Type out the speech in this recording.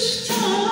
each time.